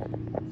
Thank you.